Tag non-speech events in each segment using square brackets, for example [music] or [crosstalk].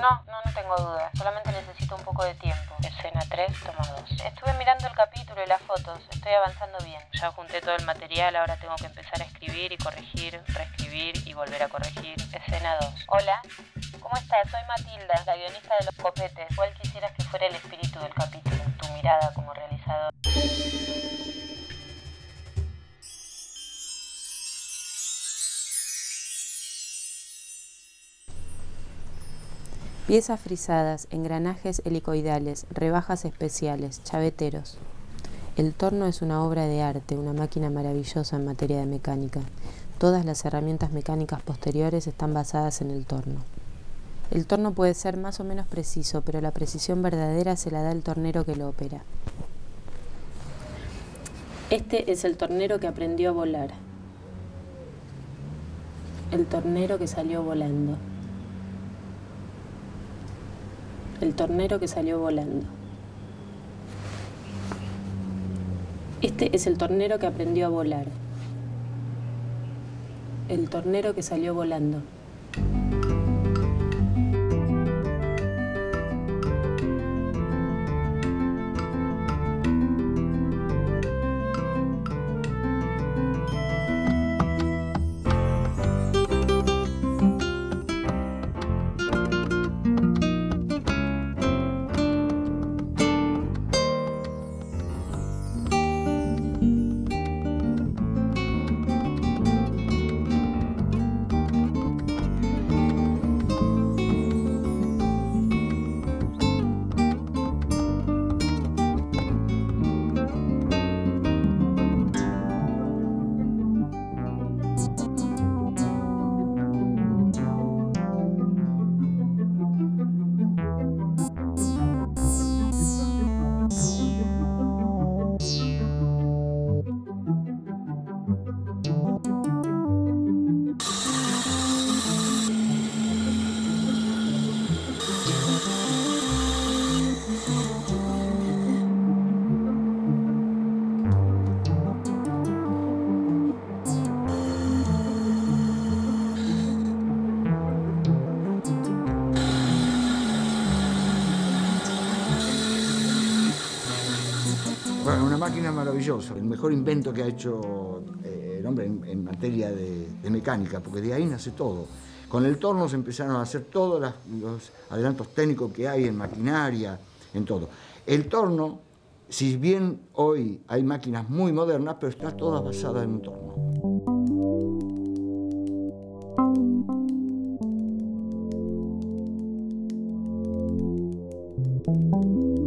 No, no, no tengo duda. Solamente necesito un poco de tiempo. Escena 3, toma 2. Estuve mirando el capítulo y las fotos. Estoy avanzando bien. Ya junté todo el material, ahora tengo que empezar a escribir y corregir, reescribir y volver a corregir. Escena 2. Hola. ¿Cómo estás? Soy Matilda, la guionista de Los Copetes. ¿Cuál quisieras que fuera el espíritu del capítulo? Tu mirada como realizador. Piezas frisadas, engranajes helicoidales, rebajas especiales, chaveteros. El torno es una obra de arte, una máquina maravillosa en materia de mecánica. Todas las herramientas mecánicas posteriores están basadas en el torno. El torno puede ser más o menos preciso, pero la precisión verdadera se la da el tornero que lo opera. Este es el tornero que aprendió a volar. El tornero que salió volando. El tornero que salió volando. Este es el tornero que aprendió a volar. El tornero que salió volando. Máquina maravillosa, el mejor invento que ha hecho eh, el hombre en, materia de, mecánica, porque de ahí nace todo. Con el torno se empezaron a hacer todos los adelantos técnicos que hay en maquinaria, en todo. El torno, si bien hoy hay máquinas muy modernas, pero está toda basada en un torno. Por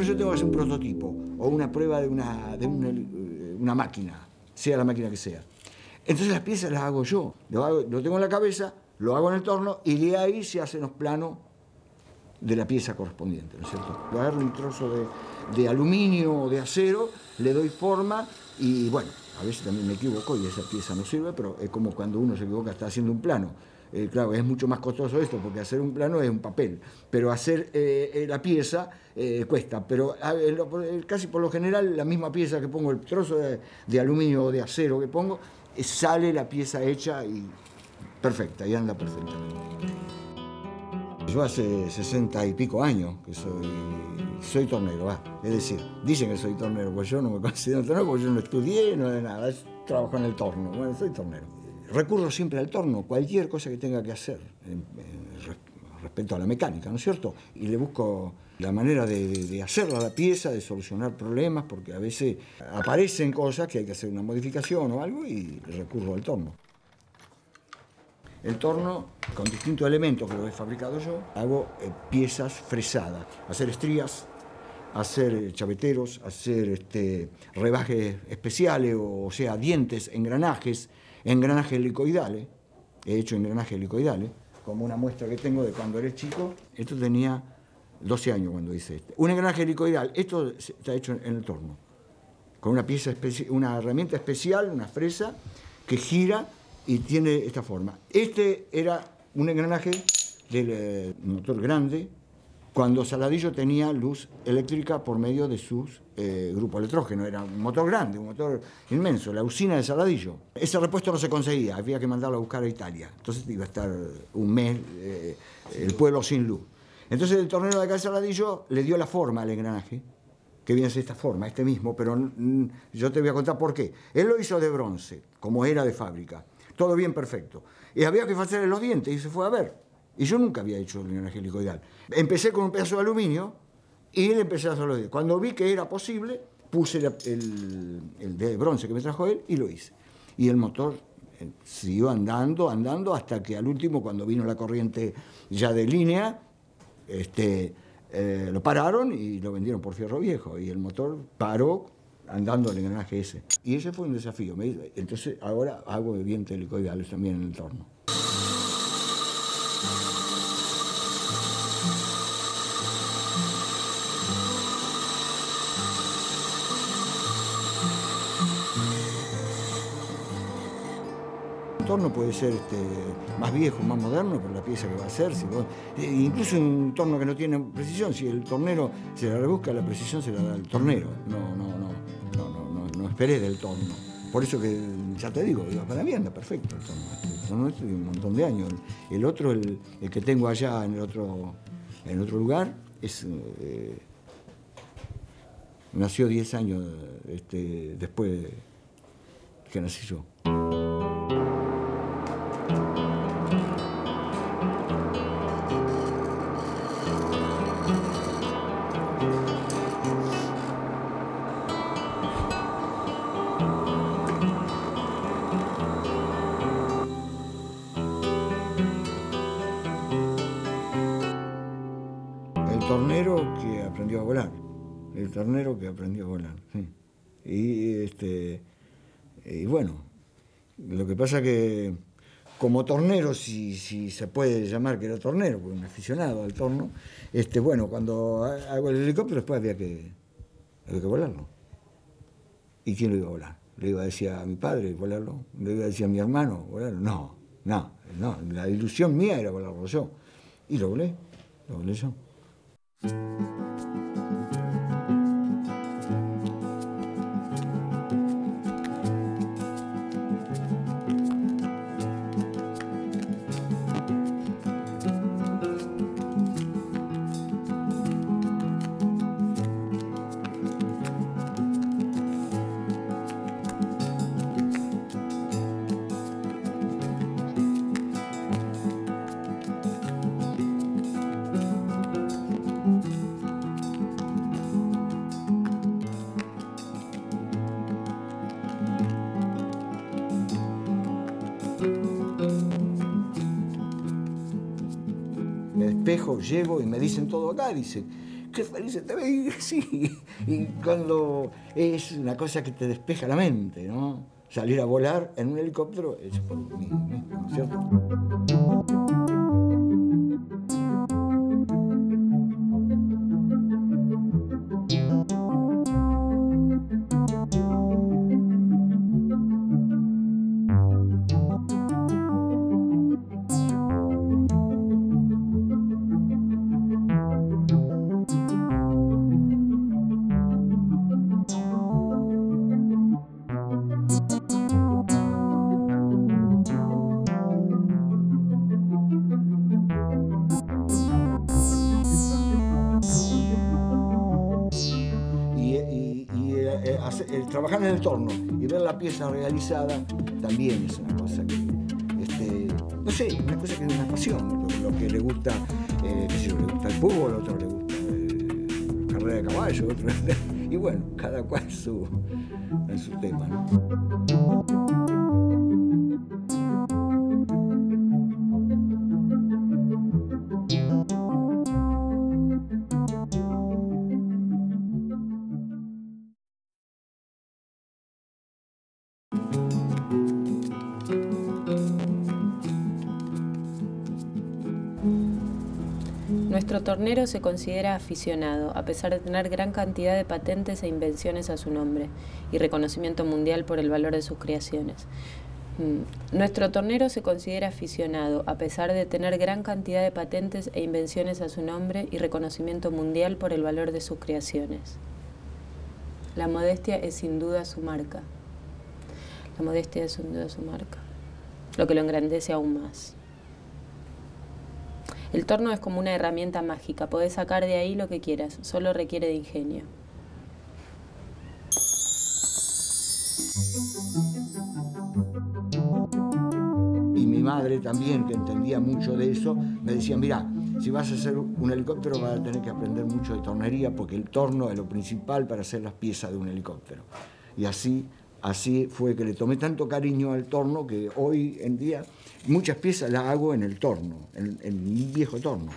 ejemplo, yo tengo que hacer un prototipo o una prueba de una, de eh, una máquina, sea la máquina que sea. Entonces las piezas las hago yo. Lo, hago- lo tengo en la cabeza, lo hago en el torno y de ahí se hacen los planos de la pieza correspondiente, ¿no es cierto? Lo agarro un trozo de, de aluminio o de acero, le doy forma y bueno, a veces también me equivoco y esa pieza no sirve, pero es como cuando uno se equivoca, está haciendo un plano. Eh, claro, es mucho más costoso esto porque hacer un plano es un papel, pero hacer eh, eh, la pieza cuesta. Pero casi por lo general la misma pieza que pongo, el trozo de, aluminio o de acero que pongo, sale la pieza hecha y perfecta, y anda perfectamente. Yo hace sesenta y pico años que soy, tornero, es decir, dicen que soy tornero, pues yo no me [laughs] considero tornero porque yo no estudié, no de nada, trabajo en el torno, bueno, soy tornero. Recurro siempre al torno, cualquier cosa que tenga que hacer en- en res- respecto a la mecánica, ¿no es cierto? Y le busco la manera de, de- hacerla la pieza, de solucionar problemas, porque a veces aparecen cosas que hay que hacer una modificación o algo y recurro al torno. El torno, con distintos elementos que lo he fabricado yo, hago eh, piezas fresadas, hacer estrías, hacer eh, chaveteros, hacer este, rebajes especiales, o sea, dientes, engranajes, engranajes helicoidales. He hecho engranajes helicoidales, como una muestra que tengo de cuando era chico. Esto tenía 12 años cuando hice este. Un engranaje helicoidal, esto está hecho en el torno con una pieza una herramienta especial, una fresa, que gira y tiene esta forma. Este era un engranaje del eh, motor grande cuando Saladillo tenía luz eléctrica por medio de sus eh, grupos electrógenos. Era un motor grande, un motor inmenso, la usina de Saladillo. Ese repuesto no se conseguía, había que mandarlo a buscar a Italia. Entonces iba a estar un mes eh, el pueblo sin luz. Entonces el tornero de acá de Saladillo le dio la forma al engranaje, que viene ser esta forma, este mismo, pero yo te voy a contar por qué. Él lo hizo de bronce, como era de fábrica. Todo bien perfecto. Y había que hacerle los dientes y se fue a ver. Y yo nunca había hecho el helicoidal. Empecé con un pedazo de aluminio y le empecé a hacer los Cuando vi que era posible, puse el, de bronce que me trajo él y lo hice. Y el motor eh, siguió andando, andando, hasta que al último, cuando vino la corriente ya de línea, este, eh, lo pararon y lo vendieron por fierro viejo. Y el motor paró andando el engranaje ese. Y ese fue un desafío. Entonces ahora hago viento helicoidales también en el torno. Torno puede ser este, más viejo, más moderno, pero la pieza que va a ser, si eh, incluso un torno que no tiene precisión, si el tornero se la rebusca, la precisión se la da el tornero, no, no, no, no, no, no, esperé del torno. Por eso que, ya te digo, para mí anda perfecto este un montón de años. El otro, el, que tengo allá en el otro, en otro lugar, es... Eh, nació 10 años este, después que nací yo. Pasa que como tornero, si, si, se puede llamar que era tornero, porque un aficionado al torno, este, bueno, cuando hago el helicóptero después había que, había que volarlo. ¿Y quién lo iba a volar? ¿Le iba a decir a mi padre volarlo? ¿Le iba a decir a mi hermano volarlo? No, no, no. La ilusión mía era volarlo yo. Y lo volé, lo volé yo. Llego y me dicen todo acá, dice, qué feliz te ves, [laughs] sí. Y cuando es una cosa que te despeja la mente, ¿no? Salir a volar en un helicóptero es por mí, ¿no es cierto? Trabajar en el torno y ver la pieza realizada también es una cosa que, este, no sé, una cosa que es una pasión, lo, que le gusta, eh, yo, le gusta el fútbol, otro le gusta eh, la carrera de caballo, otro, [laughs] y bueno, cada cual su, en su tema. Tornero se considera aficionado, a pesar de tener gran cantidad de patentes e invenciones a su nombre y reconocimiento mundial por el valor de sus creaciones. Mm. Nuestro tornero se considera aficionado, a pesar de tener gran cantidad de patentes e invenciones a su nombre y reconocimiento mundial por el valor de sus creaciones. La modestia es sin duda su marca. La modestia es sin duda su marca, lo que lo engrandece aún más. El torno es como una herramienta mágica, podés sacar de ahí lo que quieras, solo requiere de ingenio. Y mi madre también, que entendía mucho de eso, me decía, mira, si vas a hacer un helicóptero vas a tener que aprender mucho de tornería porque el torno es lo principal para hacer las piezas de un helicóptero. Y así, así fue que le tomé tanto cariño al torno que hoy en día muchas piezas las hago en el torno, en, en un viejo torno.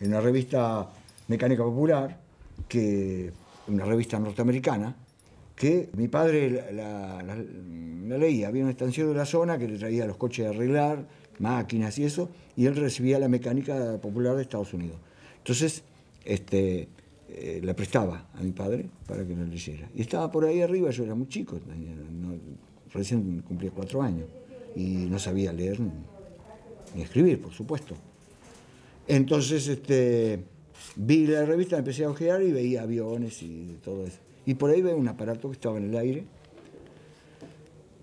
En la revista Mecánica Popular, que una revista norteamericana, que mi padre la, leía. Había un estanciero de la zona que le traía los coches a arreglar, máquinas y eso, y él recibía la mecánica popular de Estados Unidos. Entonces, este, eh, la prestaba a mi padre para que lo leyera. Y estaba por ahí arriba, yo era muy chico, recién cumplía cuatro años, y no sabía leer ni, escribir, por supuesto. Entonces, este, vi la revista, empecé a ojear y veía aviones y todo eso. Y por ahí veo un aparato que estaba en el aire.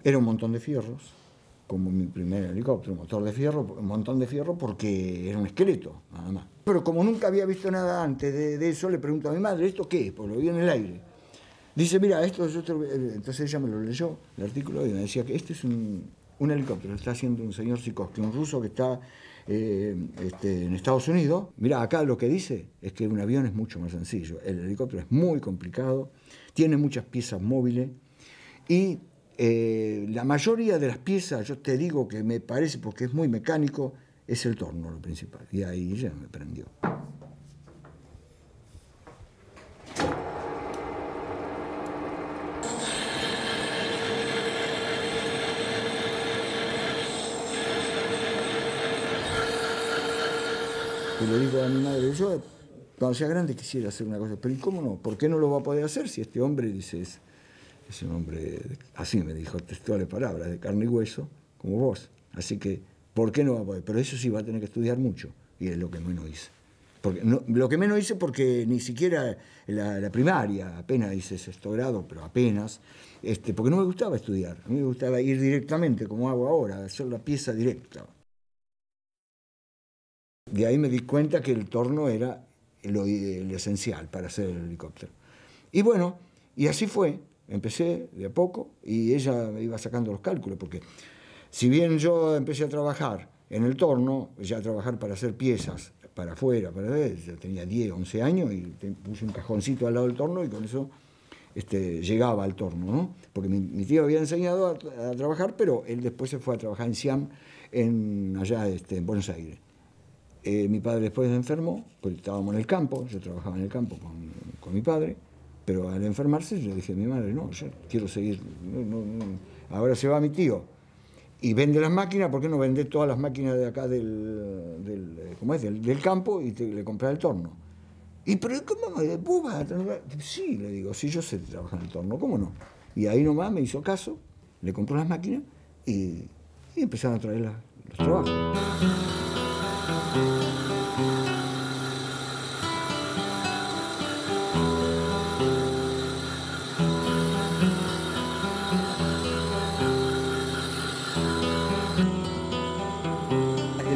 Era un montón de fierros, como mi primer helicóptero, un motor de fierro, un montón de fierro porque era un esqueleto, nada más. Pero como nunca había visto nada antes de, eso, le pregunto a mi madre, ¿esto qué es? Porque lo vi en el aire. Dice, mira, esto es otro... Entonces ella me lo leyó, el artículo, y me decía que este es un, un helicóptero, lo está haciendo un señor Sikorsky, un ruso que está eh, este, en Estados Unidos. Mira, acá lo que dice es que un avión es mucho más sencillo. El helicóptero es muy complicado, tiene muchas piezas móviles y eh, la mayoría de las piezas, yo te digo que me parece, porque es muy mecánico, es el torno lo principal. Y ahí ya me prendió. Y le digo a mi madre, yo cuando sea grande quisiera hacer una cosa, pero ¿y cómo no? ¿Por qué no lo va a poder hacer si este hombre, dice, es, un hombre, así me dijo, textuales palabras, de carne y hueso, como vos? Así que, ¿por qué no va a poder? Pero eso sí va a tener que estudiar mucho, y es lo que menos hice. Porque lo que menos hice porque ni siquiera la, primaria, apenas hice sexto grado, pero apenas, este, porque no me gustaba estudiar, a mí me gustaba ir directamente, como hago ahora, hacer la pieza directa. De ahí me di cuenta que el torno era lo, esencial para hacer el helicóptero. Y bueno, y así fue. Empecé de a poco y ella iba sacando los cálculos, porque si bien yo empecé a trabajar en el torno, ya a trabajar para hacer piezas para afuera, para yo tenía 10, 11 años y puse un cajoncito al lado del torno y con eso este, llegaba al torno, ¿no? Porque mi, tío había enseñado a, trabajar, pero él después se fue a trabajar en Siam, en, allá este, en Buenos Aires. Eh, mi padre después enfermó, porque estábamos en el campo, yo trabajaba en el campo con, mi padre, pero al enfermarse yo dije a mi madre, no, quiero seguir, ahora se va mi tío y vende las máquinas, ¿por qué no vende todas las máquinas de acá del, del ¿cómo es? del, campo y le compras el torno? Y pero ¿cómo vos vas a? Sí, le digo, sí, yo sé trabajar en el torno, ¿cómo no? Y ahí nomás me hizo caso, le compró las máquinas y, empezaron a traer los trabajos.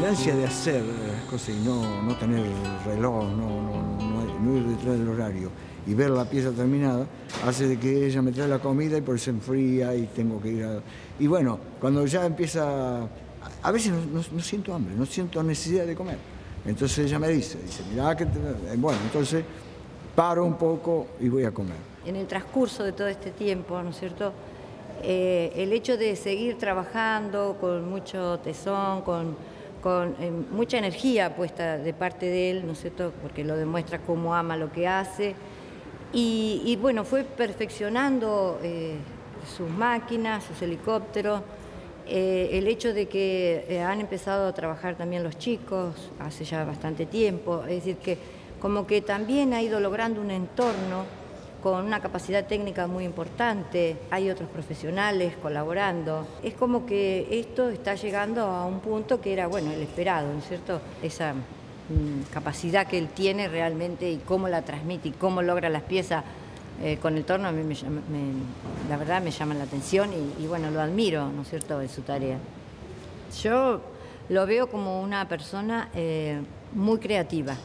Ansia de hacer las cosas y no, no tener reloj, no, no, ir detrás del horario y ver la pieza terminada, hace de que ella me trae la comida y por eso enfría y tengo que ir a... Y bueno, cuando ya empieza a veces no, siento hambre, no siento necesidad de comer. Entonces ella me dice, dice, mira que... Eh, bueno, entonces paro un poco y voy a comer. En el transcurso de todo este tiempo, ¿no es cierto? Eh, el hecho de seguir trabajando con mucho tesón, con, con eh, mucha energía puesta de parte de él, ¿no es cierto? Porque lo demuestra cómo ama lo que hace. Y, bueno, fue perfeccionando sus máquinas, sus helicópteros, eh, el hecho de que eh, han empezado a trabajar también los chicos hace ya bastante tiempo, es decir, que como que también ha ido logrando un entorno con una capacidad técnica muy importante, hay otros profesionales colaborando. Es como que esto está llegando a un punto que era, bueno, el esperado, ¿no es cierto? Esa mm, capacidad que él tiene realmente y cómo la transmite y cómo logra las piezas eh, con el torno, a mí me, la verdad me llama la atención y, bueno, lo admiro, ¿no es cierto?, en su tarea. Yo lo veo como una persona eh, muy creativa.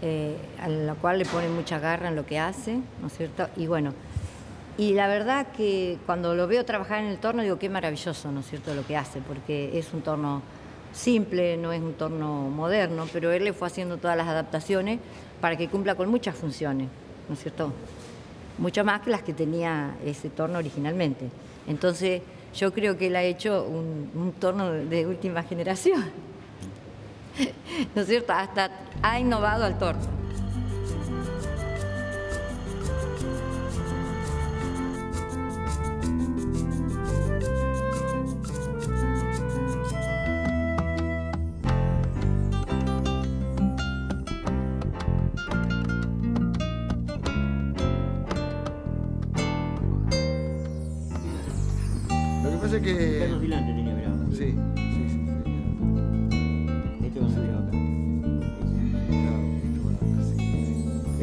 Eh, a la cual le pone mucha garra en lo que hace, ¿no es cierto? Y bueno, y la verdad que cuando lo veo trabajar en el torno digo qué maravilloso, ¿no es cierto?, lo que hace, porque es un torno simple, no es un torno moderno, pero él le fue haciendo todas las adaptaciones para que cumpla con muchas funciones, ¿no es cierto? Mucho más que las que tenía ese torno originalmente. Entonces, yo creo que él ha hecho un, un torno de última generación. [laughs] ¿no es cierto? Hasta ha innovado al torno.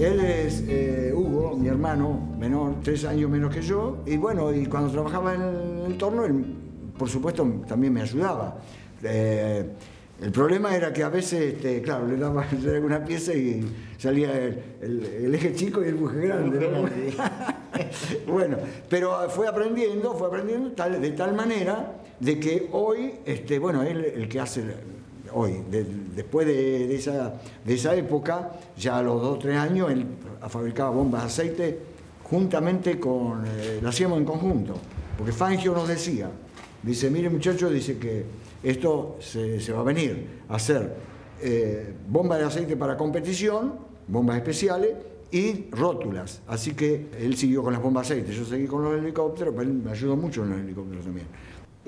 Él es eh, Hugo, mi hermano menor, tres años menos que yo, y bueno, y cuando trabajaba en el torno, él, por supuesto, también me ayudaba. Eh, el problema era que a veces, este, claro, le daba [laughs] una pieza y salía el, eje chico y el buje grande. [laughs] bueno, pero fue aprendiendo, fue aprendiendo de tal manera de que hoy, este, bueno, él el que hace hoy, después de, esa, época, ya a los dos o tres años, él fabricaba bombas de aceite juntamente con, eh, lo hacíamos en conjunto, porque Fangio nos decía, dice, mire muchachos, dice que esto se, va a venir a hacer eh, bombas de aceite para competición, bombas especiales, y rótulas. Así que él siguió con las bombas de aceite, yo seguí con los helicópteros, pero él me ayudó mucho en los helicópteros también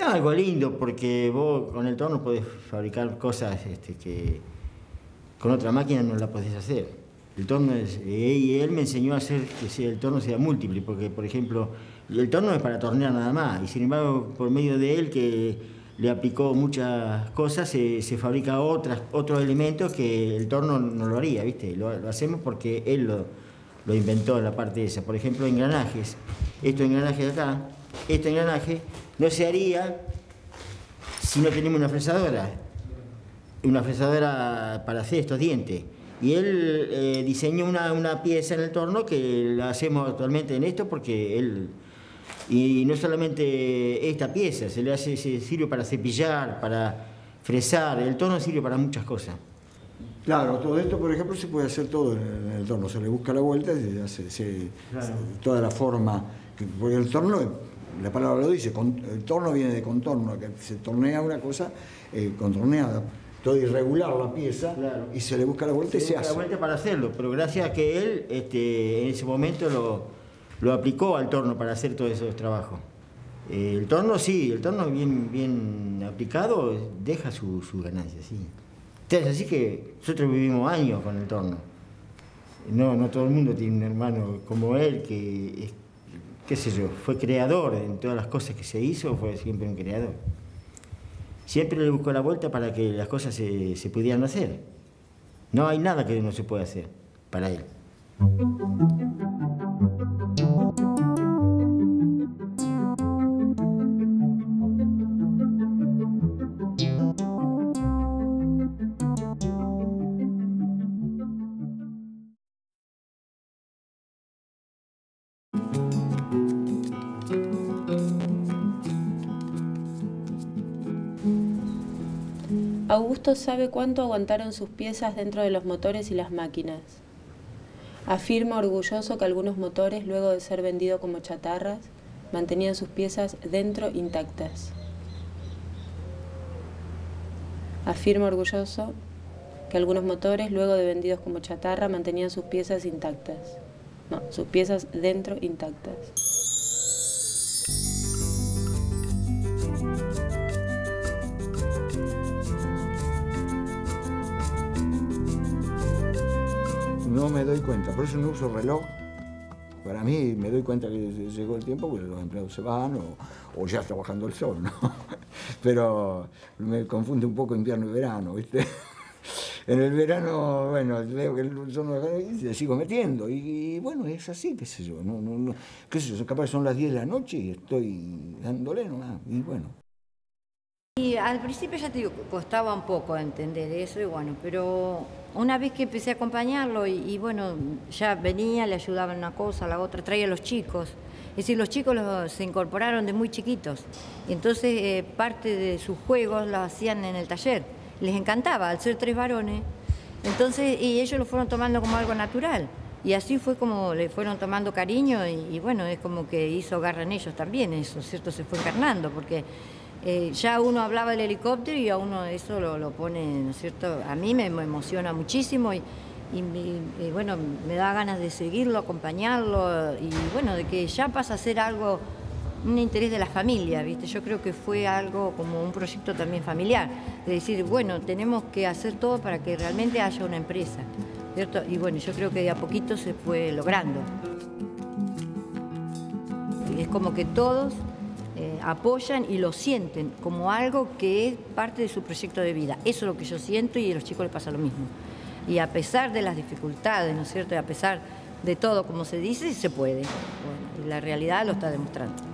algo lindo, porque vos con el torno podés fabricar cosas este, que con otra máquina no la podés hacer. El torno es, y él me enseñó a hacer que el torno sea múltiple, porque por ejemplo, el torno es para tornear nada más, y sin embargo, por medio de él que le aplicó muchas cosas, se, fabrica otras, otros elementos que el torno no lo haría, ¿viste? Lo, hacemos porque él lo, lo inventó en la parte esa. Por ejemplo, engranajes. Estos engranajes de acá, este engranaje no se haría si no tenemos una fresadora, una fresadora para hacer estos dientes. Y él eh, diseñó una, pieza en el torno que la hacemos actualmente en esto porque él... Y no solamente esta pieza, se le hace, se sirve para cepillar, para fresar, el torno sirve para muchas cosas. Claro, todo esto, por ejemplo, se puede hacer todo en el torno, se le busca la vuelta y se hace toda la forma, porque el torno la palabra lo dice, el torno viene de contorno, que se tornea una cosa eh, contorneada. Todo irregular la pieza y se le busca la vuelta y se hace. la vuelta para hacerlo, pero gracias a que él este, en ese momento lo, aplicó al torno para hacer todos esos trabajos. Eh, el torno sí, el torno bien, bien aplicado deja su, ganancia, sí. Entonces, así que nosotros vivimos años con el torno. No, no todo el mundo tiene un hermano como él que qué sé yo, fue creador en todas las cosas que se hizo, fue siempre un creador. Siempre le buscó la vuelta para que las cosas se, se pudieran hacer. No hay nada que no se pueda hacer para él. Augusto sabe cuánto aguantaron sus piezas dentro de los motores y las máquinas. Afirma orgulloso que algunos motores, luego de ser vendidos como chatarras, mantenían sus piezas dentro intactas. Afirma orgulloso que algunos motores, luego de vendidos como chatarra, mantenían sus piezas intactas. No, sus piezas dentro intactas. No me doy cuenta. Por eso no uso reloj, para mí me doy cuenta que llegó el tiempo que los empleados se van o, ya está bajando el sol, ¿no? [laughs] Pero me confunde un poco invierno y verano, ¿viste? [laughs] En el verano, bueno, veo que el sol no y sigo metiendo. Y, bueno, es así, qué sé yo. No, no, no, qué sé yo, capaz son las 10 de la noche y estoy dándole nomás. Y bueno. Y al principio ya te digo, costaba un poco entender eso y bueno, pero una vez que empecé a acompañarlo y, bueno, ya venía, le ayudaba en una cosa, la otra, traía a los chicos. Es decir, los chicos se incorporaron de muy chiquitos. Y entonces eh, parte de sus juegos los hacían en el taller. Les encantaba, al ser tres varones. Entonces, y ellos lo fueron tomando como algo natural. Y así fue como le fueron tomando cariño y, y bueno, es como que hizo garra en ellos también, eso, ¿cierto? Se fue encarnando, porque eh, ya uno hablaba del helicóptero y a uno eso lo, pone, ¿no es cierto? A mí me, emociona muchísimo y, bueno, me da ganas de seguirlo, acompañarlo y bueno, de que ya pasa a ser algo, un interés de la familia, ¿viste? Yo creo que fue algo como un proyecto también familiar, de decir, bueno, tenemos que hacer todo para que realmente haya una empresa, ¿cierto? Y bueno, yo creo que de a poquito se fue logrando. Y es como que todos eh, apoyan y lo sienten como algo que es parte de su proyecto de vida. Eso es lo que yo siento y a los chicos les pasa lo mismo. Y a pesar de las dificultades, ¿no es cierto? Y a pesar de todo, como se dice, se puede. y la realidad lo está demostrando.